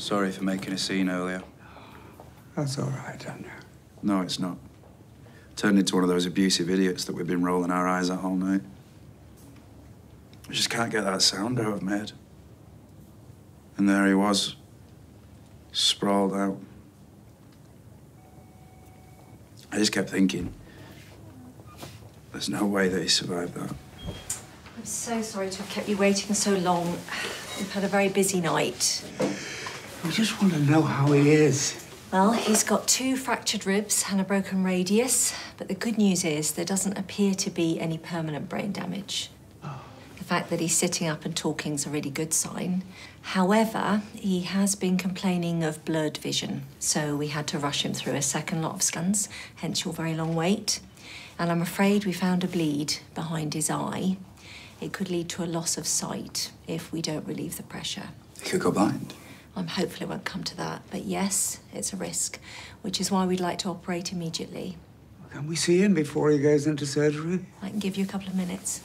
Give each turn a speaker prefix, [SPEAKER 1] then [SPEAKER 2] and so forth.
[SPEAKER 1] Sorry for making a scene earlier.
[SPEAKER 2] That's all right, Andrew.
[SPEAKER 1] No, it's not. Turned into one of those abusive idiots that we've been rolling our eyes at all night. I just can't get that sound out of my head. And there he was, sprawled out. I just kept thinking, there's no way that he survived that.
[SPEAKER 3] I'm so sorry to have kept you waiting so long. We've had a very busy night.
[SPEAKER 2] We just want to know how he is.
[SPEAKER 3] Well, he's got two fractured ribs and a broken radius, but the good news is there doesn't appear to be any permanent brain damage. The fact that he's sitting up and talking is a really good sign. However, he has been complaining of blurred vision, so we had to rush him through a second lot of scans, hence your very long wait. And I'm afraid we found a bleed behind his eye. It could lead to a loss of sight if we don't relieve the pressure.
[SPEAKER 1] He could go blind.
[SPEAKER 3] I'm hopeful it won't come to that, but yes, it's a risk, which is why we'd like to operate immediately.
[SPEAKER 2] Can we see him before he goes into surgery?
[SPEAKER 3] I can give you a couple of minutes.